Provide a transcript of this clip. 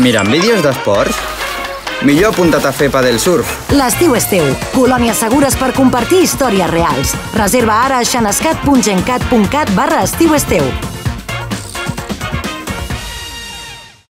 Mirant vídeos d'esports? Millor apunta't a fer padel surf. L'estiu és teu. Colònies segures per compartir històries reals. Reserva ara a xanascat.gencat.cat barra estiu és teu.